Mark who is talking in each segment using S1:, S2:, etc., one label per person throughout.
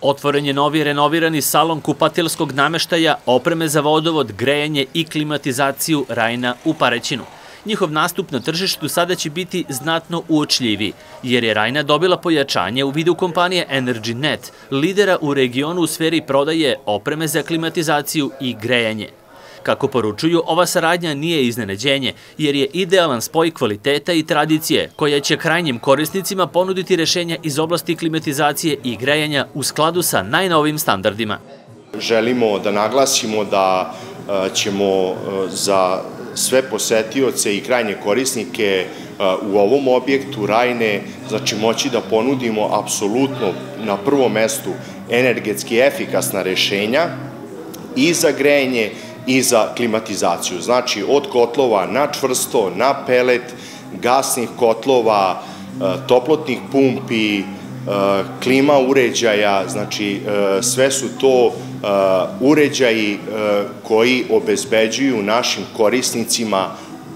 S1: Otvoren je novi renovirani salon kupatilskog nameštaja, opreme za vodovod, grejanje i klimatizaciju Rajna u Parećinu. Njihov nastup na tržištu sada će biti znatno uočljiviji, jer je Rajna dobila pojačanje u vidu kompanije EnergyNet, lidera u regionu u sferi prodaje opreme za klimatizaciju i grejanje. Kako poručuju, ova saradnja nije izneneđenje, jer je idealan spoj kvaliteta i tradicije, koja će krajnjim korisnicima ponuditi rešenja iz oblasti klimatizacije i grejanja u skladu sa najnovim standardima.
S2: Želimo da naglasimo da e, ćemo e, za sve posetioce i krajnje korisnike e, u ovom objektu Rajne znači moći da ponudimo apsolutno na prvom mestu energetski efikasna rešenja i za grejanje i za klimatizaciju. Znači, od kotlova na čvrsto, na pelet, gasnih kotlova, e, toplotnih pumpi, e, klima uređaja, znači e, sve su to uređaji koji obezbeđuju našim korisnicima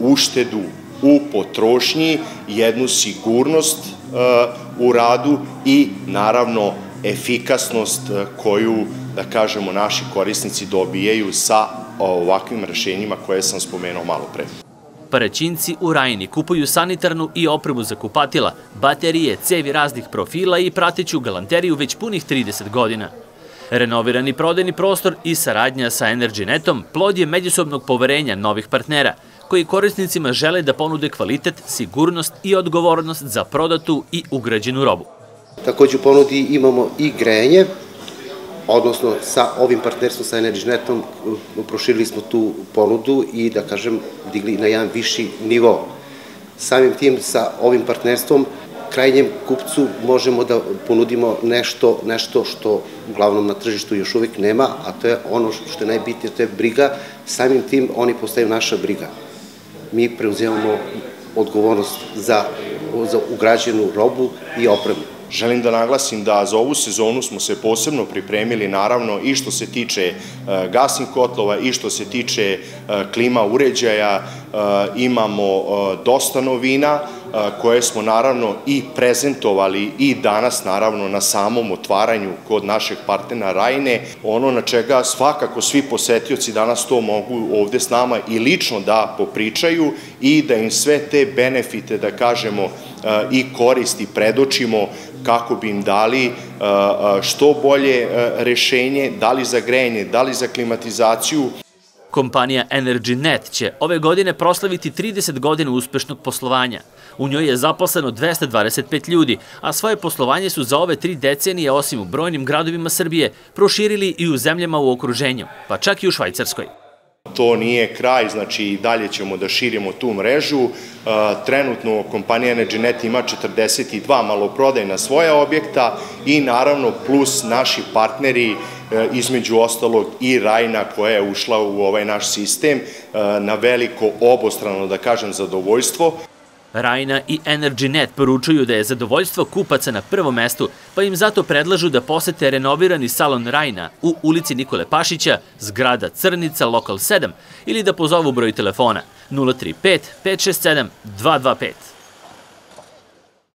S2: uštedu u potrošnji, jednu sigurnost u radu i naravno efikasnost koju, da kažemo, naši korisnici dobijaju sa ovakvim rešenjima koje sam spomenuo malo pre.
S1: Paraćinci u Rajini kupuju sanitarnu i opremu za kupatila, baterije, cevi raznih profila i prateću galanteriju već punih 30 godina. Renovirani prodajni prostor i saradnja sa EnergyNetom plod je međusobnog poverenja novih partnera, koji korisnicima žele da ponude kvalitet, sigurnost i odgovornost za prodatu i ugrađenu robu.
S3: Takođe u ponudi imamo i grejanje, odnosno sa ovim partnerstvom sa EnergyNetom proširili smo tu ponudu i da kažem digli na jedan viši nivo. Samim tim sa ovim partnerstvom krajnjem kupcu možemo da ponudimo nešto, nešto što uglavnom na tržištu još uvek nema, a to je ono što je najbitnije, to je briga. Samim tim oni postaju naša briga. Mi preuzimamo odgovornost za, za ugrađenu robu i opremu.
S2: Želim da naglasim da za ovu sezonu smo se posebno pripremili naravno i što se tiče e, gasnih kotlova i što se tiče e, klima uređaja, e, imamo dosta novina koje smo naravno i prezentovali i danas naravno na samom otvaranju kod našeg partnera Rajne. Ono na čega svakako svi posetioci danas to mogu ovde s nama i lično da popričaju i da im sve te benefite, da kažemo, i koristi predočimo kako bi im dali što bolje rešenje, da li za grejanje, da li za klimatizaciju.
S1: Kompanija EnergyNet će ove godine proslaviti 30 godina uspešnog poslovanja. U njoj je zaposleno 225 ljudi, a svoje poslovanje su za ove tri decenije, osim u brojnim gradovima Srbije, proširili i u zemljama u okruženju, pa čak i u Švajcarskoj.
S2: To nije kraj, znači i dalje ćemo da širimo tu mrežu. Trenutno kompanija EnergyNet ima 42 maloprodajna svoja objekta i naravno plus naši partneri e, između ostalog i Rajna koja je ušla u ovaj naš sistem e, na veliko obostrano, da kažem, zadovoljstvo.
S1: Rajna i EnergyNet poručuju da je zadovoljstvo kupaca na prvom mestu, pa im zato predlažu da posete renovirani salon Rajna u ulici Nikole Pašića, zgrada Crnica, lokal 7, ili da pozovu broj telefona 035 567 225.